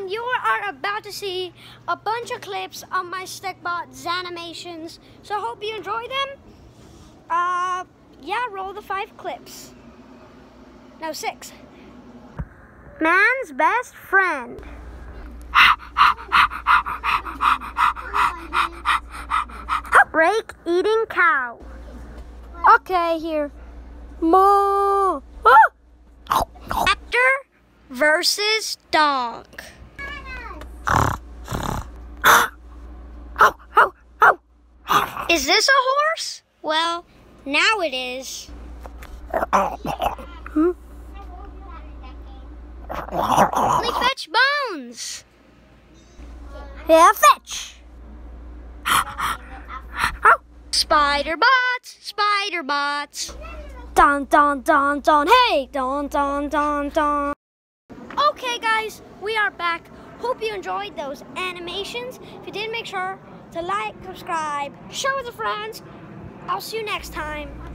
everyone, you are about to see a bunch of clips of my StikBot animations. So I hope you enjoy them. Uh, yeah, roll the five clips. No, six. Man's best friend. Rake eating cow. Okay, here. Moo. Raptor versus dog. Is this a horse? Well, now it is. Hmm? Only fetch bones. Yeah, fetch. Spider bots, spider bots. Dun dun dun dun. Hey, dun dun dun dun. Okay, guys, we are back. Hope you enjoyed those animations. If you did, make sure to like, subscribe, share with your friends. I'll see you next time.